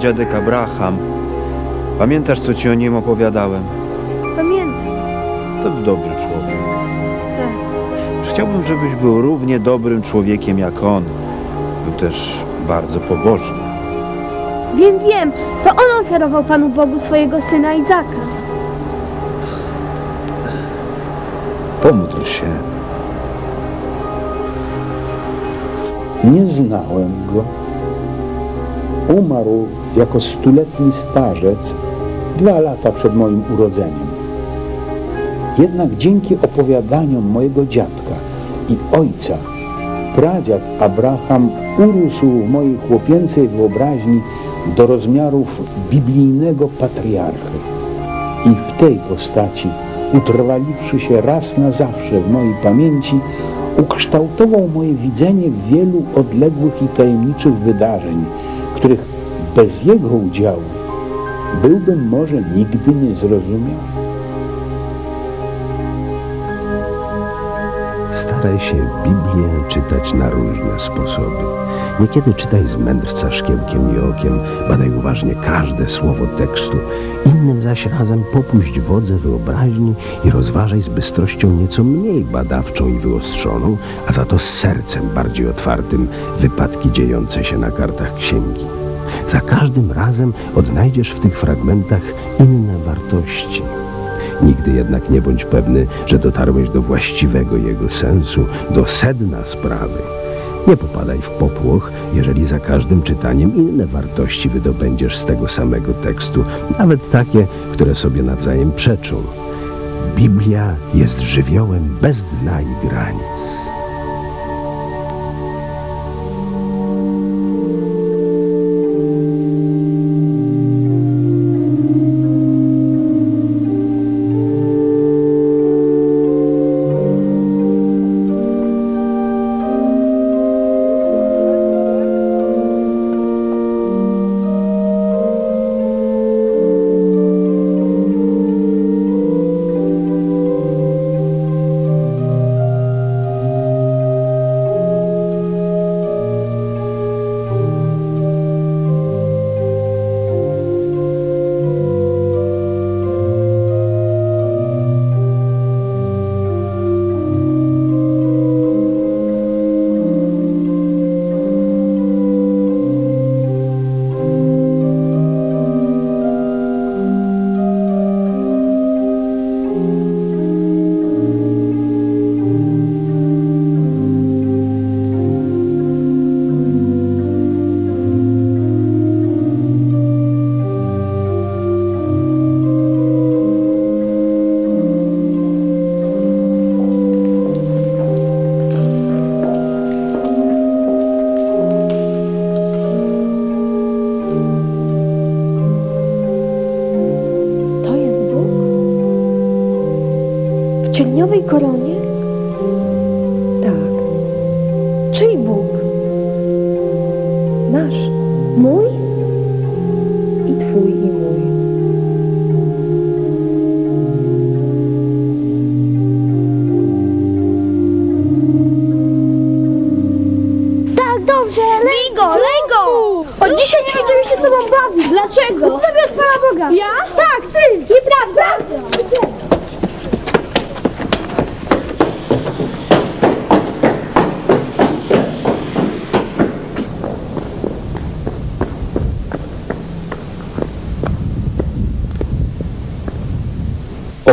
pradziadek Abraham. Pamiętasz, co ci o nim opowiadałem? Pamiętam, To był dobry człowiek. tak. Chciałbym, żebyś był równie dobrym człowiekiem jak on. Był też bardzo pobożny. Wiem, wiem. To on ofiarował Panu Bogu swojego syna Izaka. Pomódl się. Nie znałem go. Umarł jako stuletni starzec dwa lata przed moim urodzeniem. Jednak dzięki opowiadaniom mojego dziadka i ojca, pradziad Abraham urósł w mojej chłopięcej wyobraźni do rozmiarów biblijnego patriarchy. I w tej postaci, utrwaliwszy się raz na zawsze w mojej pamięci, ukształtował moje widzenie wielu odległych i tajemniczych wydarzeń, których bez jego udziału byłbym może nigdy nie zrozumiał. Staraj się Biblię czytać na różne sposoby. Niekiedy czytaj z mędrca szkiełkiem i okiem, badaj uważnie każde słowo tekstu. Innym zaś razem popuść wodze wyobraźni i rozważaj z bystrością nieco mniej badawczą i wyostrzoną, a za to z sercem bardziej otwartym wypadki dziejące się na kartach księgi. Za każdym razem odnajdziesz w tych fragmentach inne wartości. Nigdy jednak nie bądź pewny, że dotarłeś do właściwego jego sensu, do sedna sprawy. Nie popadaj w popłoch, jeżeli za każdym czytaniem inne wartości wydobędziesz z tego samego tekstu, nawet takie, które sobie nawzajem przeczą. Biblia jest żywiołem bez dna i granic. W cieniowej koronie?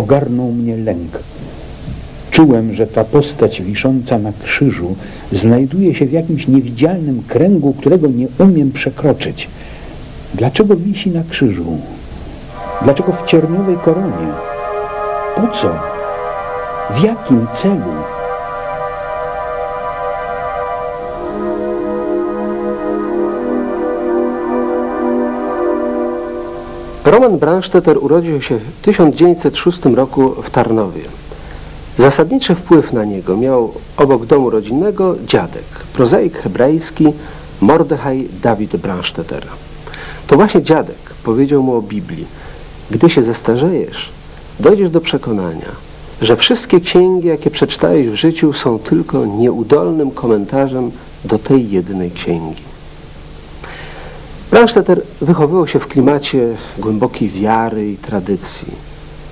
Ogarnął mnie lęk. Czułem, że ta postać wisząca na krzyżu znajduje się w jakimś niewidzialnym kręgu, którego nie umiem przekroczyć. Dlaczego wisi na krzyżu? Dlaczego w cierniowej koronie? Po co? W jakim celu? Roman Branstetter urodził się w 1906 roku w Tarnowie. Zasadniczy wpływ na niego miał obok domu rodzinnego dziadek, prozaik hebrajski Mordechaj Dawid Branstettera. To właśnie dziadek powiedział mu o Biblii. Gdy się zestarzejesz, dojdziesz do przekonania, że wszystkie księgi, jakie przeczytałeś w życiu, są tylko nieudolnym komentarzem do tej jedynej księgi. Brandstetter wychowywał się w klimacie głębokiej wiary i tradycji,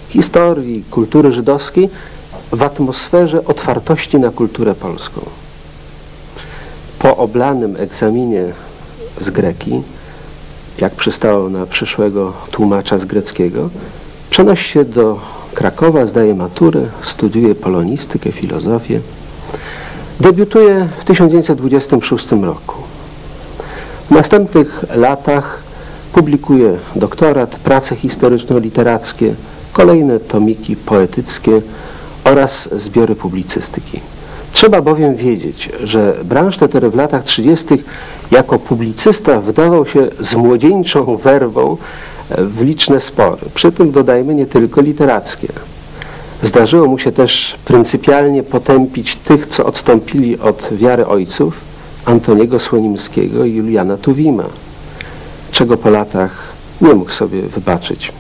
historii, kultury żydowskiej, w atmosferze otwartości na kulturę polską. Po oblanym egzaminie z greki, jak przystało na przyszłego tłumacza z greckiego, przenosi się do Krakowa, zdaje maturę, studiuje polonistykę, filozofię. Debiutuje w 1926 roku. Następnych latach publikuje doktorat, prace historyczno-literackie, kolejne tomiki poetyckie oraz zbiory publicystyki. Trzeba bowiem wiedzieć, że Brandstetter w latach 30. jako publicysta wdawał się z młodzieńczą werwą w liczne spory. Przy tym dodajmy nie tylko literackie. Zdarzyło mu się też pryncypialnie potępić tych, co odstąpili od wiary ojców, Antoniego Słonimskiego i Juliana Tuwima, czego po latach nie mógł sobie wybaczyć.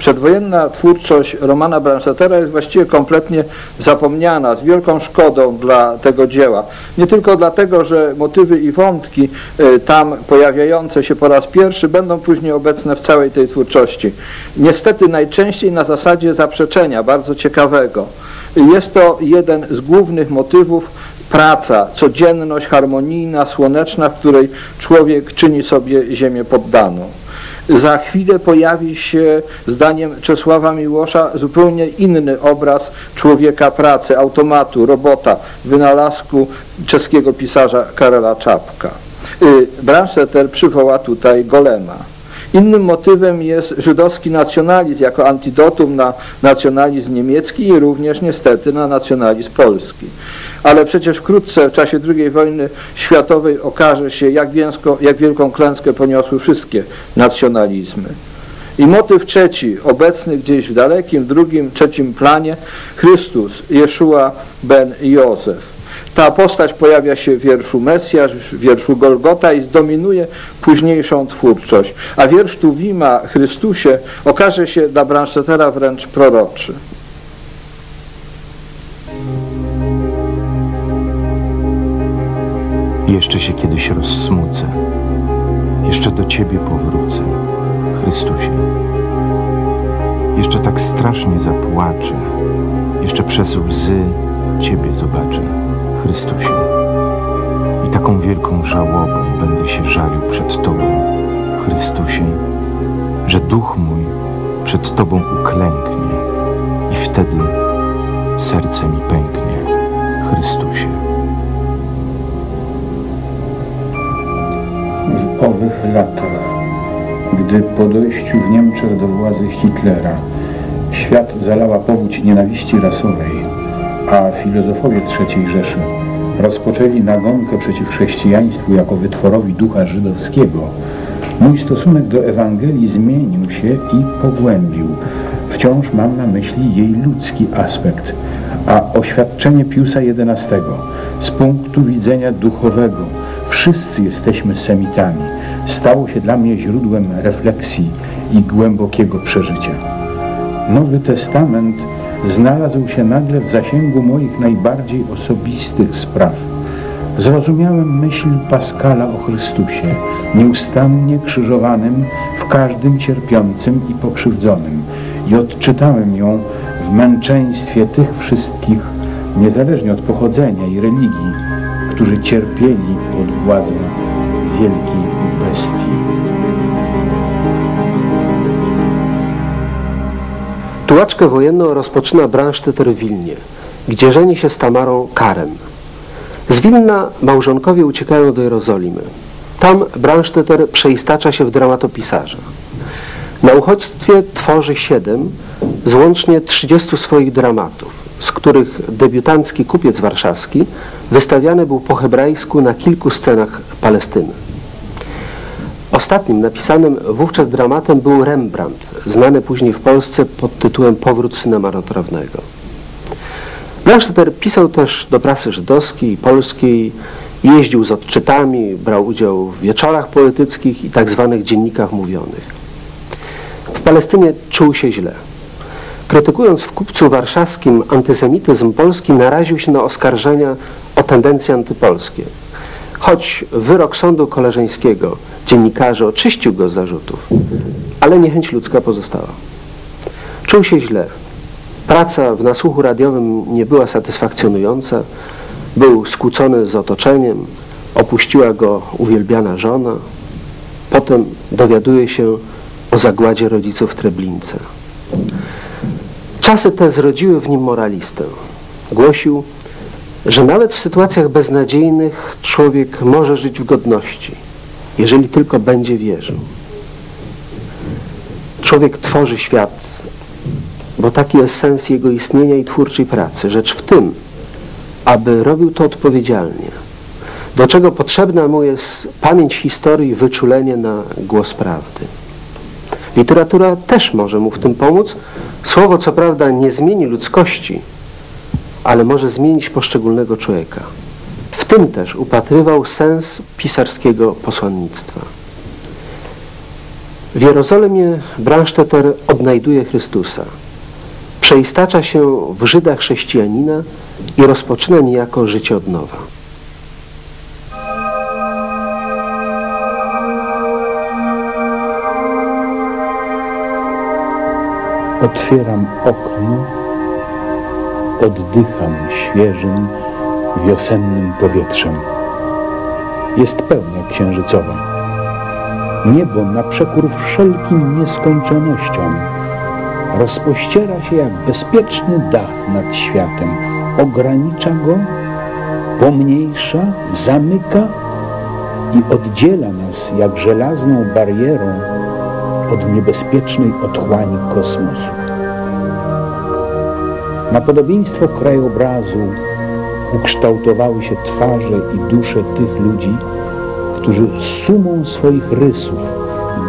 Przedwojenna twórczość Romana Branstettera jest właściwie kompletnie zapomniana, z wielką szkodą dla tego dzieła. Nie tylko dlatego, że motywy i wątki y, tam pojawiające się po raz pierwszy będą później obecne w całej tej twórczości. Niestety najczęściej na zasadzie zaprzeczenia, bardzo ciekawego. Jest to jeden z głównych motywów praca, codzienność harmonijna, słoneczna, w której człowiek czyni sobie ziemię poddaną. Za chwilę pojawi się, zdaniem Czesława Miłosza, zupełnie inny obraz człowieka pracy, automatu, robota, wynalazku czeskiego pisarza Karela Czapka. Y, Brandstetter przywoła tutaj Golema. Innym motywem jest żydowski nacjonalizm jako antidotum na nacjonalizm niemiecki i również niestety na nacjonalizm polski. Ale przecież wkrótce w czasie II wojny światowej okaże się, jak, jak wielką klęskę poniosły wszystkie nacjonalizmy. I motyw trzeci, obecny gdzieś w dalekim, drugim, trzecim planie, Chrystus, Jeszua ben Józef. Ta postać pojawia się w wierszu Mesjasz, w wierszu Golgota i zdominuje późniejszą twórczość. A wiersz Tuwima, Chrystusie, okaże się dla Branstettera wręcz proroczy. Jeszcze się kiedyś rozsmucę. Jeszcze do Ciebie powrócę, Chrystusie. Jeszcze tak strasznie zapłaczę. Jeszcze przez łzy Ciebie zobaczę, Chrystusie. I taką wielką żałobą będę się żalił przed Tobą, Chrystusie, że duch mój przed Tobą uklęknie i wtedy serce mi pęknie, Chrystusie. w owych latach, gdy po dojściu w Niemczech do władzy Hitlera świat zalała powódź nienawiści rasowej, a filozofowie III Rzeszy rozpoczęli nagonkę przeciw chrześcijaństwu jako wytworowi ducha żydowskiego, mój stosunek do Ewangelii zmienił się i pogłębił. Wciąż mam na myśli jej ludzki aspekt, a oświadczenie Piusa XI z punktu widzenia duchowego wszyscy jesteśmy semitami, stało się dla mnie źródłem refleksji i głębokiego przeżycia. Nowy Testament znalazł się nagle w zasięgu moich najbardziej osobistych spraw. Zrozumiałem myśl Paskala o Chrystusie, nieustannie krzyżowanym w każdym cierpiącym i pokrzywdzonym i odczytałem ją w męczeństwie tych wszystkich, niezależnie od pochodzenia i religii, którzy cierpieli pod władzą wielkiej Tułaczkę wojenną rozpoczyna Branszteter w Wilnie, gdzie żeni się z Tamarą Karen. Z Wilna małżonkowie uciekają do Jerozolimy. Tam Branszteter przeistacza się w dramatopisarza. Na uchodźstwie tworzy siedem z łącznie 30 swoich dramatów, z których debiutancki Kupiec Warszawski wystawiany był po hebrajsku na kilku scenach Palestyny. Ostatnim napisanym wówczas dramatem był Rembrandt, znany później w Polsce pod tytułem Powrót syna marnotrawnego. Blanchester pisał też do prasy żydowskiej i polskiej, jeździł z odczytami, brał udział w wieczorach poetyckich i tak zwanych dziennikach mówionych. W Palestynie czuł się źle. Krytykując w kupcu warszawskim antysemityzm polski, naraził się na oskarżenia o tendencje antypolskie. Choć wyrok sądu koleżeńskiego dziennikarzy oczyścił go z zarzutów, ale niechęć ludzka pozostała. Czuł się źle. Praca w nasłuchu radiowym nie była satysfakcjonująca. Był skłócony z otoczeniem, opuściła go uwielbiana żona. Potem dowiaduje się o zagładzie rodziców Treblince. Czasy te zrodziły w nim moralistę. Głosił, że nawet w sytuacjach beznadziejnych człowiek może żyć w godności, jeżeli tylko będzie wierzył. Człowiek tworzy świat, bo taki jest sens jego istnienia i twórczej pracy. Rzecz w tym, aby robił to odpowiedzialnie, do czego potrzebna mu jest pamięć historii wyczulenie na głos prawdy. Literatura też może mu w tym pomóc. Słowo co prawda nie zmieni ludzkości, ale może zmienić poszczególnego człowieka. W tym też upatrywał sens pisarskiego posłannictwa. W Jerozolimie Branstetter odnajduje Chrystusa. Przeistacza się w Żyda chrześcijanina i rozpoczyna niejako życie od nowa. Otwieram okno, oddycham świeżym, wiosennym powietrzem. Jest pełnia księżycowa. Niebo na przekór wszelkim nieskończonościom rozpościera się jak bezpieczny dach nad światem. Ogranicza go, pomniejsza, zamyka i oddziela nas jak żelazną barierą od niebezpiecznej otchłani kosmosu. Na podobieństwo krajobrazu ukształtowały się twarze i dusze tych ludzi, którzy sumą swoich rysów,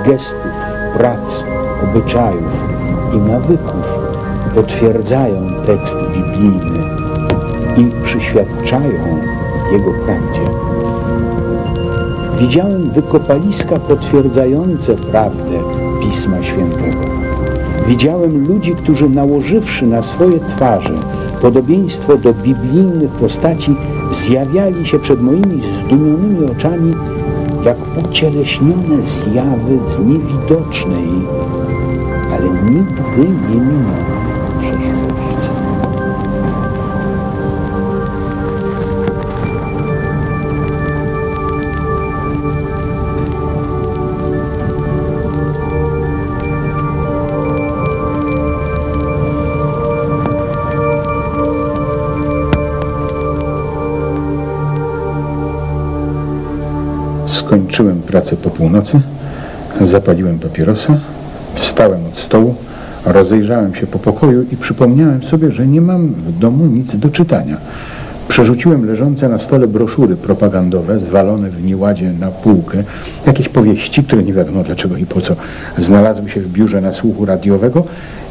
gestów, prac, obyczajów i nawyków potwierdzają tekst biblijny i przyświadczają jego prawdzie. Widziałem wykopaliska potwierdzające prawdę Pisma Świętego. Widziałem ludzi, którzy nałożywszy na swoje twarze podobieństwo do biblijnych postaci, zjawiali się przed moimi zdumionymi oczami jak ucieleśnione zjawy z niewidocznej, ale nigdy nie minionej Skończyłem pracę po północy, zapaliłem papierosa, wstałem od stołu, rozejrzałem się po pokoju i przypomniałem sobie, że nie mam w domu nic do czytania. Przerzuciłem leżące na stole broszury propagandowe, zwalone w nieładzie na półkę, jakieś powieści, które nie wiadomo dlaczego i po co znalazły się w biurze nasłuchu radiowego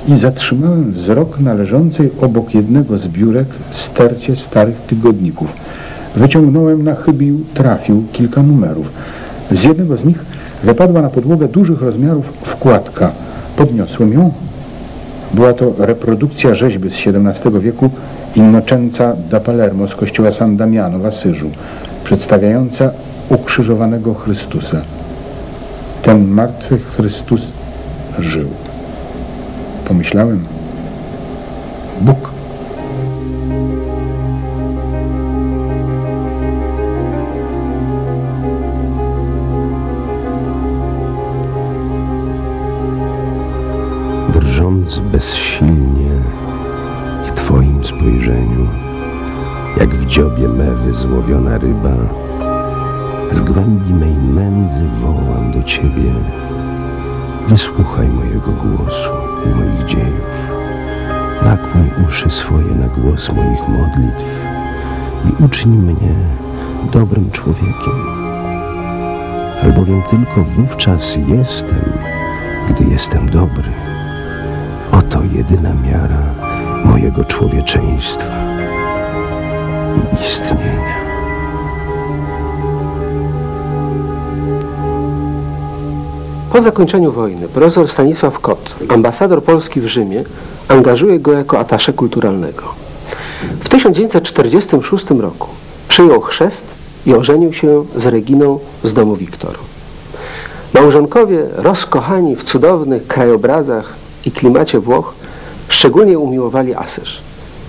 i zatrzymałem wzrok na leżącej obok jednego z biurek stercie starych tygodników. Wyciągnąłem na chybił, trafił kilka numerów. Z jednego z nich wypadła na podłogę dużych rozmiarów wkładka. Podniosłem ją. Była to reprodukcja rzeźby z XVII wieku Innocenza da Palermo z kościoła San Damiano w Asyżu, przedstawiająca ukrzyżowanego Chrystusa. Ten martwy Chrystus żył. Pomyślałem, Bóg drżąc bezsilnie w Twoim spojrzeniu, jak w dziobie mewy złowiona ryba, z głębi mej nędzy wołam do Ciebie. Wysłuchaj mojego głosu i moich dziejów. Nakłoń uszy swoje na głos moich modlitw i uczyń mnie dobrym człowiekiem. Albowiem tylko wówczas jestem, gdy jestem dobry. Oto jedyna miara mojego człowieczeństwa i istnienia. Po zakończeniu wojny profesor Stanisław Kot, ambasador Polski w Rzymie, angażuje go jako atasze kulturalnego. W 1946 roku przyjął chrzest i ożenił się z Reginą z domu Wiktor. Małżonkowie, rozkochani w cudownych krajobrazach i klimacie Włoch, szczególnie umiłowali Asyż,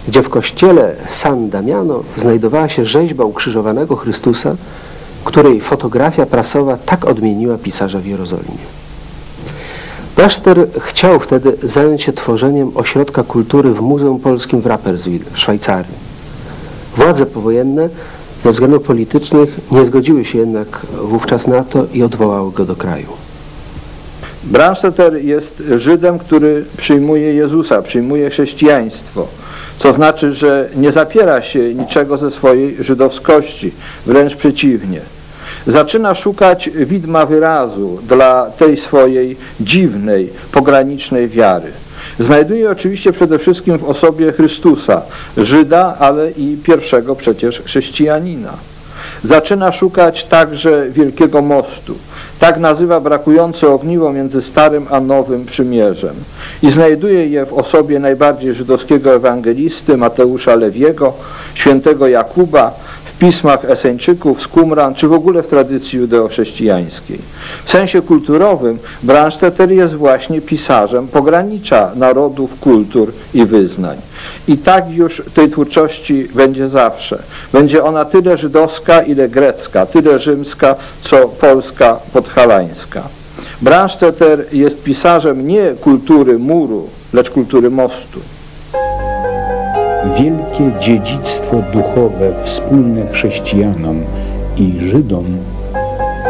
gdzie w kościele San Damiano znajdowała się rzeźba ukrzyżowanego Chrystusa, której fotografia prasowa tak odmieniła pisarza w Jerozolimie. Baszter chciał wtedy zająć się tworzeniem ośrodka kultury w Muzeum Polskim w Rapperswil Szwajcarii. Władze powojenne ze względów politycznych nie zgodziły się jednak wówczas na to i odwołały go do kraju. Branstetter jest Żydem, który przyjmuje Jezusa, przyjmuje chrześcijaństwo, co znaczy, że nie zapiera się niczego ze swojej żydowskości, wręcz przeciwnie. Zaczyna szukać widma wyrazu dla tej swojej dziwnej, pogranicznej wiary. Znajduje oczywiście przede wszystkim w osobie Chrystusa, Żyda, ale i pierwszego przecież chrześcijanina. Zaczyna szukać także Wielkiego Mostu. Tak nazywa brakujące ogniwo między Starym a Nowym Przymierzem. I znajduje je w osobie najbardziej żydowskiego ewangelisty Mateusza Lewiego, świętego Jakuba, pismach Eseńczyków, z Qumran, czy w ogóle w tradycji judeochrześcijańskiej. W sensie kulturowym Branstetter jest właśnie pisarzem pogranicza narodów, kultur i wyznań. I tak już tej twórczości będzie zawsze. Będzie ona tyle żydowska, ile grecka, tyle rzymska, co polska podhalańska. Branstetter jest pisarzem nie kultury muru, lecz kultury mostu. Wielkie dziedzictwo duchowe wspólne chrześcijanom i Żydom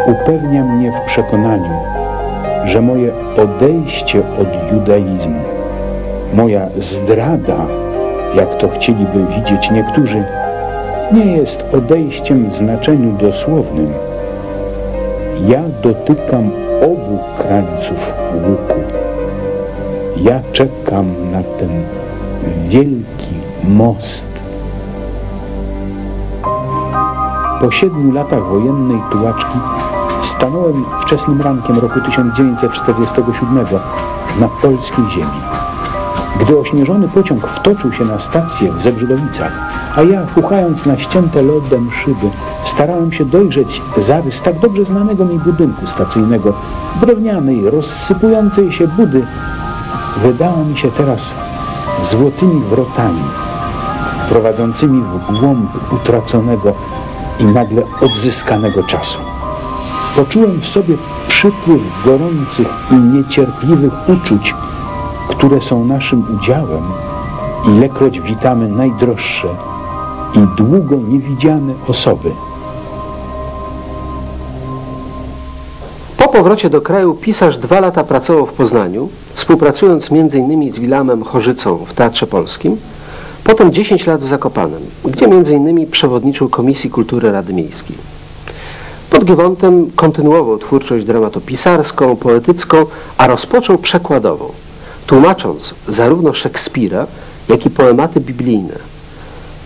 upewnia mnie w przekonaniu, że moje odejście od judaizmu, moja zdrada, jak to chcieliby widzieć niektórzy, nie jest odejściem w znaczeniu dosłownym. Ja dotykam obu krańców łuku. Ja czekam na ten wielki most. Po siedmiu latach wojennej tułaczki stanąłem wczesnym rankiem roku 1947 na polskiej ziemi. Gdy ośnieżony pociąg wtoczył się na stację w Zebrzydowicach, a ja, chuchając na ścięte lodem szyby, starałem się dojrzeć zarys tak dobrze znanego mi budynku stacyjnego, drewnianej, rozsypującej się budy, wydała mi się teraz złotymi wrotami, prowadzącymi w głąb utraconego i nagle odzyskanego czasu. Poczułem w sobie przypływ gorących i niecierpliwych uczuć, które są naszym udziałem, ilekroć witamy najdroższe i długo niewidziane osoby. Powrocie do kraju pisarz dwa lata pracował w Poznaniu, współpracując m.in. z Wilamem Chorzycą w Teatrze Polskim, potem 10 lat w Zakopanem, gdzie m.in. przewodniczył Komisji Kultury Rady Miejskiej. Pod Giewontem kontynuował twórczość dramatopisarską, poetycką, a rozpoczął przekładową, tłumacząc zarówno Szekspira, jak i poematy biblijne.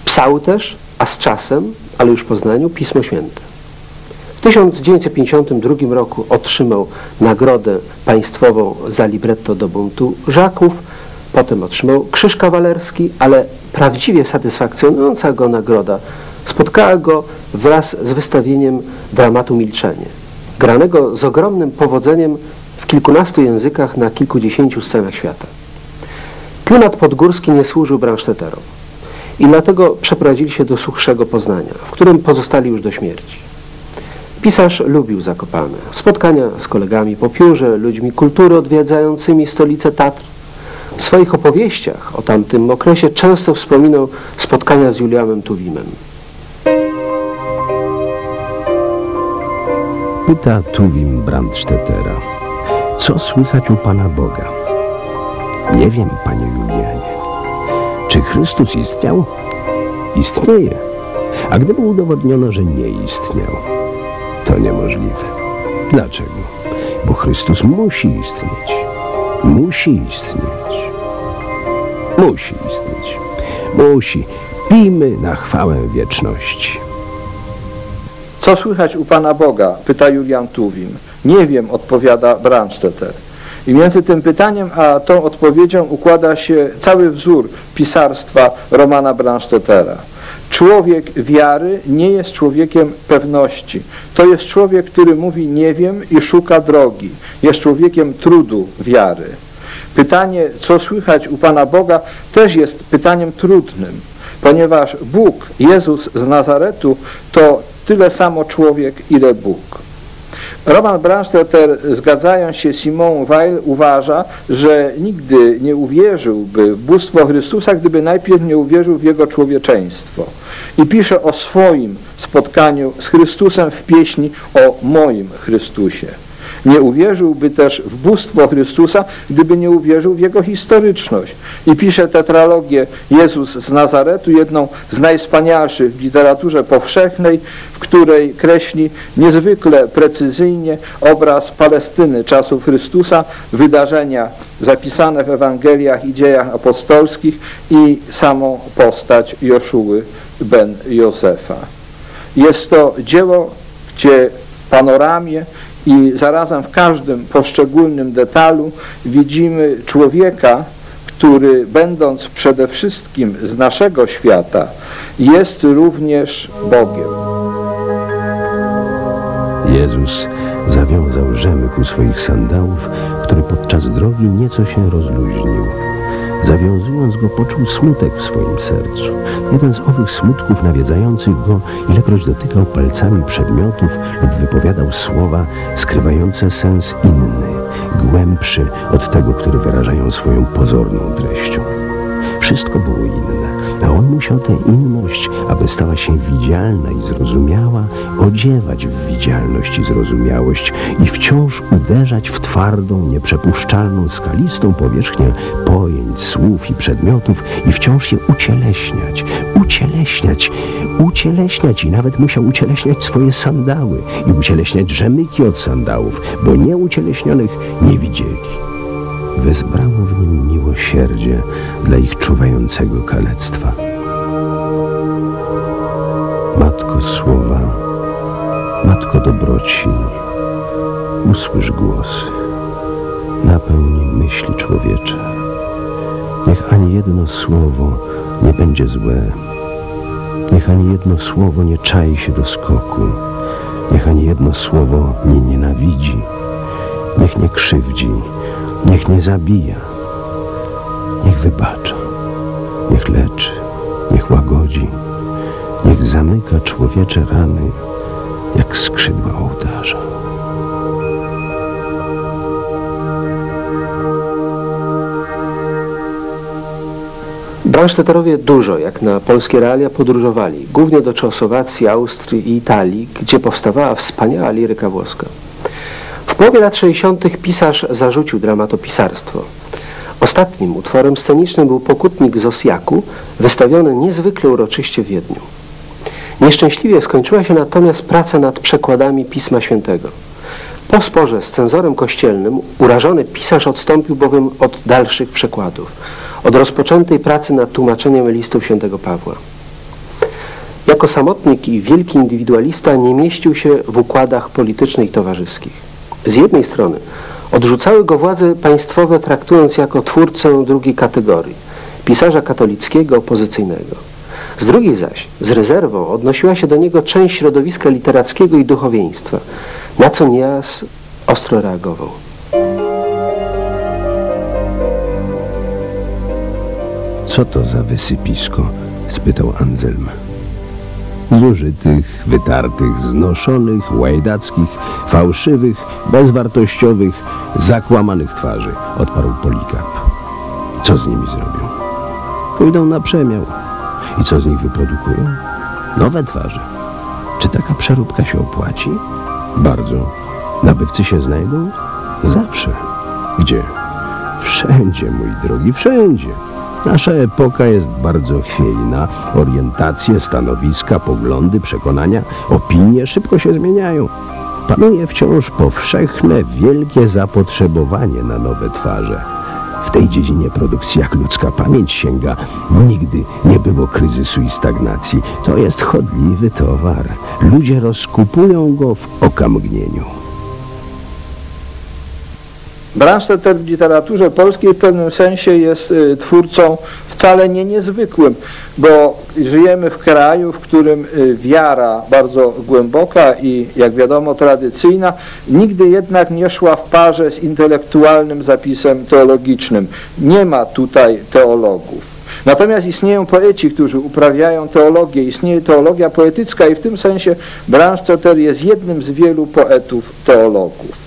Psał też, a z czasem, ale już w Poznaniu, Pismo Święte. W 1952 roku otrzymał nagrodę państwową za libretto do buntu Żaków, potem otrzymał Krzyż Kawalerski, ale prawdziwie satysfakcjonująca go nagroda spotkała go wraz z wystawieniem dramatu Milczenie, granego z ogromnym powodzeniem w kilkunastu językach na kilkudziesięciu scenach świata. Klimat podgórski nie służył Bransztetterom i dlatego przeprowadzili się do suchszego Poznania, w którym pozostali już do śmierci. Pisarz lubił Zakopane, spotkania z kolegami po piórze, ludźmi kultury odwiedzającymi stolicę Tatr. W swoich opowieściach o tamtym okresie często wspominał spotkania z Julianem Tuwimem. Pyta Tuwim Brandstettera, co słychać u Pana Boga? Nie wiem, Panie Julianie. Czy Chrystus istniał? Istnieje. A gdyby udowodniono, że nie istniał, to niemożliwe. Dlaczego? Bo Chrystus musi istnieć. Musi istnieć. Musi istnieć. Musi. Pijmy na chwałę wieczności. Co słychać u Pana Boga? Pyta Julian Tuwim. Nie wiem, odpowiada Brandstetter. I między tym pytaniem a tą odpowiedzią układa się cały wzór pisarstwa Romana Brandstettera. Człowiek wiary nie jest człowiekiem pewności. To jest człowiek, który mówi nie wiem i szuka drogi. Jest człowiekiem trudu wiary. Pytanie, co słychać u Pana Boga, też jest pytaniem trudnym, ponieważ Bóg, Jezus z Nazaretu, to tyle samo człowiek, ile Bóg. Roman Brandstetter, zgadzając się z Simon Weil, uważa, że nigdy nie uwierzyłby w bóstwo Chrystusa, gdyby najpierw nie uwierzył w Jego człowieczeństwo. I pisze o swoim spotkaniu z Chrystusem w pieśni o moim Chrystusie. Nie uwierzyłby też w bóstwo Chrystusa, gdyby nie uwierzył w Jego historyczność. I pisze tetralogię Jezus z Nazaretu, jedną z najwspanialszych w literaturze powszechnej, w której kreśli niezwykle precyzyjnie obraz Palestyny czasów Chrystusa, wydarzenia zapisane w Ewangeliach i dziejach apostolskich i samą postać Joszuły ben Józefa. Jest to dzieło, gdzie panoramie i zarazem w każdym poszczególnym detalu widzimy człowieka, który będąc przede wszystkim z naszego świata, jest również Bogiem. Jezus zawiązał rzemyk u swoich sandałów, który podczas drogi nieco się rozluźnił. Zawiązując go, poczuł smutek w swoim sercu. Jeden z owych smutków nawiedzających go, ilekroć dotykał palcami przedmiotów lub wypowiadał słowa skrywające sens inny, głębszy od tego, który wyrażają swoją pozorną treścią. Wszystko było inne, a on musiał tę inność, aby stała się widzialna i zrozumiała, odziewać w widzialność i zrozumiałość i wciąż uderzać w twardą, nieprzepuszczalną, skalistą powierzchnię pojęć, słów i przedmiotów i wciąż je ucieleśniać, ucieleśniać, ucieleśniać i nawet musiał ucieleśniać swoje sandały i ucieleśniać rzemyki od sandałów, bo nieucieleśnionych nie widzieli wezbrało w nim miłosierdzie dla ich czuwającego kalectwa. Matko Słowa, Matko Dobroci, usłysz głos, napełnij myśli człowiecze. Niech ani jedno słowo nie będzie złe, niech ani jedno słowo nie czai się do skoku, niech ani jedno słowo nie nienawidzi, niech nie krzywdzi, Niech nie zabija, niech wybacza, niech leczy, niech łagodzi, niech zamyka człowiecze rany jak skrzydła ołtarza. Branszteterowie dużo, jak na polskie realia, podróżowali, głównie do Czechosłowacji, Austrii i Italii, gdzie powstawała wspaniała liryka włoska. W połowie lat 60. pisarz zarzucił dramatopisarstwo. Ostatnim utworem scenicznym był Pokutnik z Osjaku, wystawiony niezwykle uroczyście w Wiedniu. Nieszczęśliwie skończyła się natomiast praca nad przekładami Pisma Świętego. Po sporze z cenzorem kościelnym urażony pisarz odstąpił bowiem od dalszych przekładów, od rozpoczętej pracy nad tłumaczeniem listów świętego Pawła. Jako samotnik i wielki indywidualista nie mieścił się w układach politycznych i towarzyskich. Z jednej strony odrzucały go władze państwowe traktując jako twórcę drugiej kategorii, pisarza katolickiego opozycyjnego. Z drugiej zaś, z rezerwą odnosiła się do niego część środowiska literackiego i duchowieństwa, na co nieraz ostro reagował. Co to za wysypisko? spytał Anselm zużytych, wytartych, znoszonych, łajdackich, fałszywych, bezwartościowych, zakłamanych twarzy, odparł Polikarp. Co z nimi zrobią? Pójdą na przemiał. I co z nich wyprodukują? Nowe twarze. Czy taka przeróbka się opłaci? Bardzo. Nabywcy się znajdą? Zawsze. Gdzie? Wszędzie, mój drogi, wszędzie. Nasza epoka jest bardzo chwiejna. Orientacje, stanowiska, poglądy, przekonania, opinie szybko się zmieniają. Panuje wciąż powszechne, wielkie zapotrzebowanie na nowe twarze. W tej dziedzinie produkcji, jak ludzka pamięć sięga, nigdy nie było kryzysu i stagnacji. To jest chodliwy towar. Ludzie rozkupują go w okamgnieniu. Brandstetter w literaturze polskiej w pewnym sensie jest y, twórcą wcale nie niezwykłym, bo żyjemy w kraju, w którym y, wiara bardzo głęboka i jak wiadomo tradycyjna, nigdy jednak nie szła w parze z intelektualnym zapisem teologicznym. Nie ma tutaj teologów. Natomiast istnieją poeci, którzy uprawiają teologię, istnieje teologia poetycka i w tym sensie Brandstetter jest jednym z wielu poetów teologów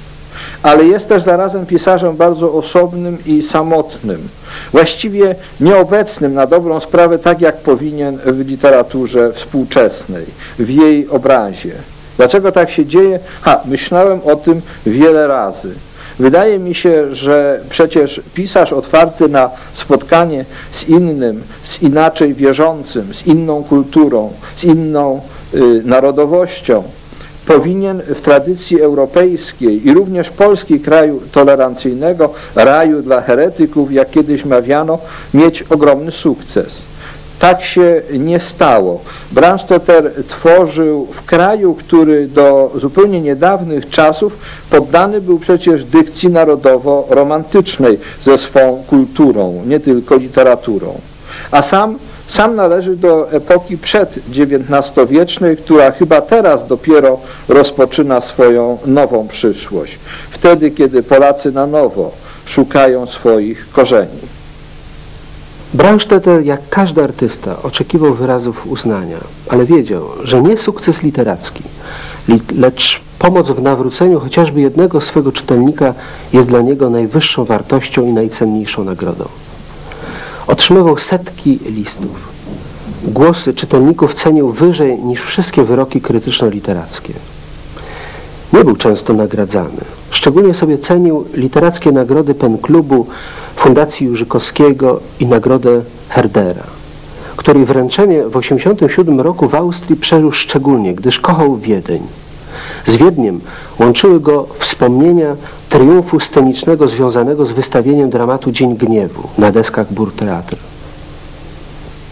ale jest też zarazem pisarzem bardzo osobnym i samotnym. Właściwie nieobecnym na dobrą sprawę tak jak powinien w literaturze współczesnej, w jej obrazie. Dlaczego tak się dzieje? Ha, myślałem o tym wiele razy. Wydaje mi się, że przecież pisarz otwarty na spotkanie z innym, z inaczej wierzącym, z inną kulturą, z inną y, narodowością, powinien w tradycji europejskiej i również polskiej kraju tolerancyjnego, raju dla heretyków, jak kiedyś mawiano, mieć ogromny sukces. Tak się nie stało. Brandstetter tworzył w kraju, który do zupełnie niedawnych czasów poddany był przecież dykcji narodowo-romantycznej ze swą kulturą, nie tylko literaturą. A sam sam należy do epoki przed XIX-wiecznej, która chyba teraz dopiero rozpoczyna swoją nową przyszłość. Wtedy, kiedy Polacy na nowo szukają swoich korzeni. Brandstetter, jak każdy artysta, oczekiwał wyrazów uznania, ale wiedział, że nie sukces literacki, lecz pomoc w nawróceniu chociażby jednego swego czytelnika jest dla niego najwyższą wartością i najcenniejszą nagrodą. Otrzymywał setki listów. Głosy czytelników cenił wyżej niż wszystkie wyroki krytyczno-literackie. Nie był często nagradzany. Szczególnie sobie cenił literackie nagrody Pen Klubu, Fundacji Jurzykowskiego i nagrodę Herdera, której wręczenie w 1987 roku w Austrii przeżył szczególnie, gdyż kochał Wiedeń. Z Wiedniem łączyły go wspomnienia triumfu scenicznego związanego z wystawieniem dramatu Dzień Gniewu na deskach Burteatr.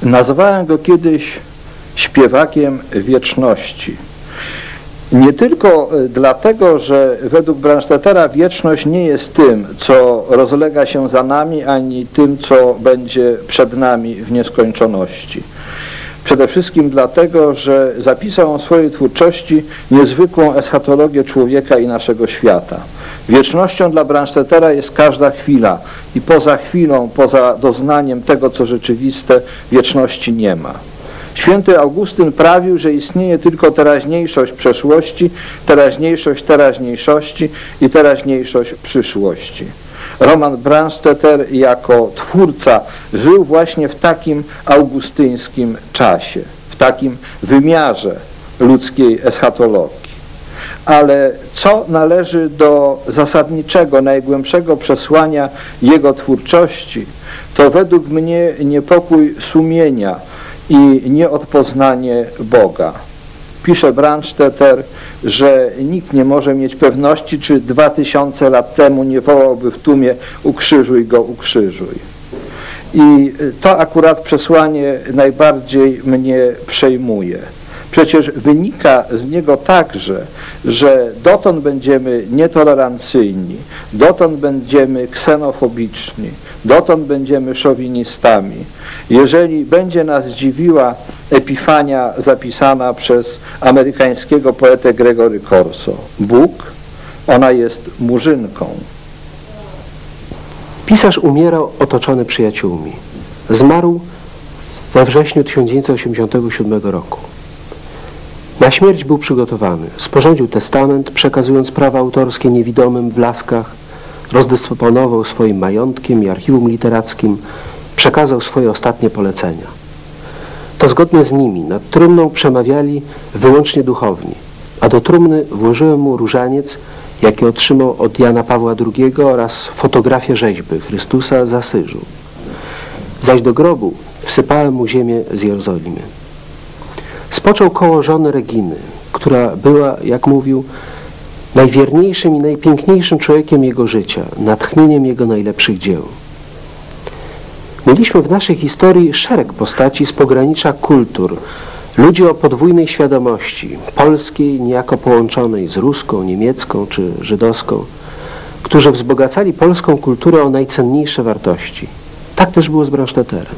Nazwałem go kiedyś śpiewakiem wieczności. Nie tylko e, dlatego, że według Brandstettera wieczność nie jest tym, co rozlega się za nami, ani tym, co będzie przed nami w nieskończoności. Przede wszystkim dlatego, że zapisał on w swojej twórczości niezwykłą eschatologię człowieka i naszego świata. Wiecznością dla Brandstettera jest każda chwila i poza chwilą, poza doznaniem tego, co rzeczywiste, wieczności nie ma. Święty Augustyn prawił, że istnieje tylko teraźniejszość przeszłości, teraźniejszość teraźniejszości i teraźniejszość przyszłości. Roman Brandstetter jako twórca żył właśnie w takim augustyńskim czasie, w takim wymiarze ludzkiej eschatologii. Ale co należy do zasadniczego, najgłębszego przesłania jego twórczości, to według mnie niepokój sumienia i nieodpoznanie Boga. Pisze Brandstetter, że nikt nie może mieć pewności, czy dwa tysiące lat temu nie wołałby w tłumie ukrzyżuj go, ukrzyżuj. I to akurat przesłanie najbardziej mnie przejmuje. Przecież wynika z niego także, że dotąd będziemy nietolerancyjni, dotąd będziemy ksenofobiczni, dotąd będziemy szowinistami. Jeżeli będzie nas dziwiła epifania zapisana przez amerykańskiego poetę Gregory Corso, Bóg, ona jest murzynką. Pisarz umierał otoczony przyjaciółmi. Zmarł we wrześniu 1987 roku. Na śmierć był przygotowany. Sporządził testament, przekazując prawa autorskie niewidomym w laskach, rozdysponował swoim majątkiem i archiwum literackim, przekazał swoje ostatnie polecenia. To zgodnie z nimi nad trumną przemawiali wyłącznie duchowni, a do trumny włożyłem mu różaniec, jaki otrzymał od Jana Pawła II oraz fotografię rzeźby Chrystusa z Asyżu. Zaś do grobu wsypałem mu ziemię z Jerozolimy. Spoczął koło żony Reginy, która była, jak mówił, najwierniejszym i najpiękniejszym człowiekiem jego życia, natchnieniem jego najlepszych dzieł. Mieliśmy w naszej historii szereg postaci z pogranicza kultur, ludzi o podwójnej świadomości, polskiej niejako połączonej z ruską, niemiecką czy żydowską, którzy wzbogacali polską kulturę o najcenniejsze wartości. Tak też było z Branszteterem.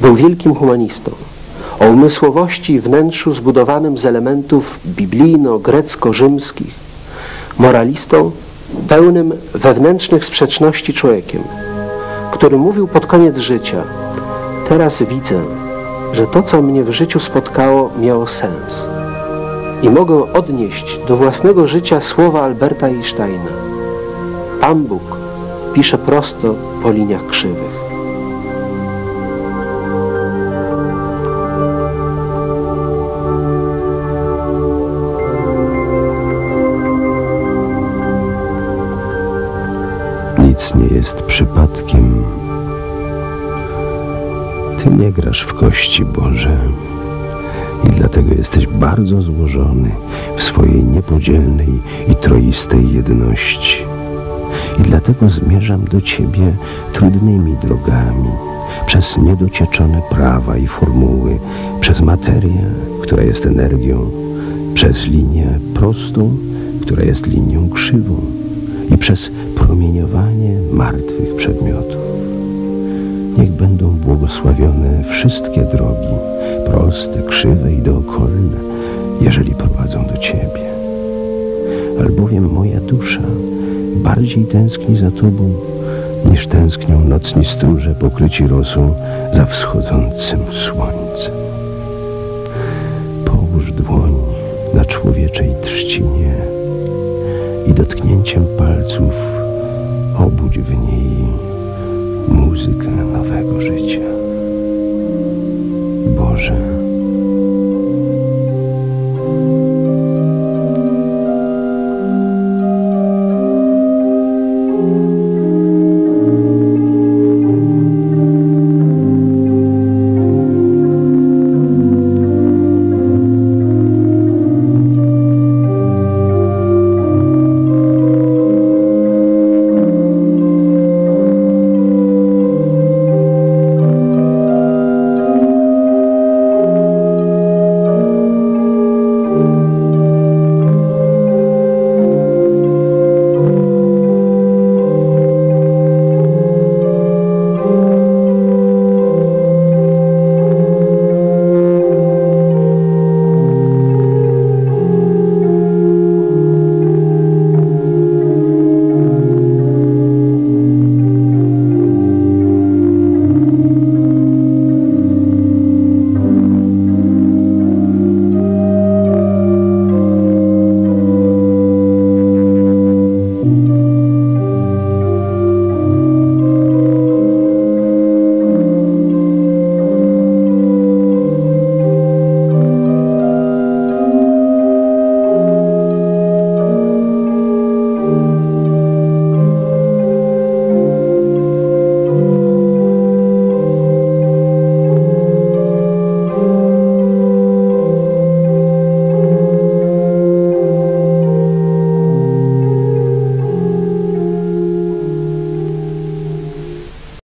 Był wielkim humanistą, o umysłowości i wnętrzu zbudowanym z elementów biblijno-grecko-rzymskich, moralistą pełnym wewnętrznych sprzeczności człowiekiem, który mówił pod koniec życia Teraz widzę, że to, co mnie w życiu spotkało, miało sens. I mogę odnieść do własnego życia słowa Alberta Einsteina. Pan Bóg pisze prosto po liniach krzywych. Nic nie jest przypadkiem. Ty nie grasz w kości Boże i dlatego jesteś bardzo złożony w swojej niepodzielnej i troistej jedności. I dlatego zmierzam do Ciebie trudnymi drogami, przez niedocieczone prawa i formuły, przez materię, która jest energią, przez linię prostą, która jest linią krzywą i przez promieniowanie martwych przedmiotów. Niech będą błogosławione wszystkie drogi, proste, krzywe i dookolne, jeżeli prowadzą do Ciebie. Albowiem moja dusza bardziej tęskni za Tobą, niż tęsknią nocni stróże pokryci rosą za wschodzącym słońcem. Połóż dłoń na człowieczej trzcinie i dotknięciem palców muzykę nowego życia. Boże,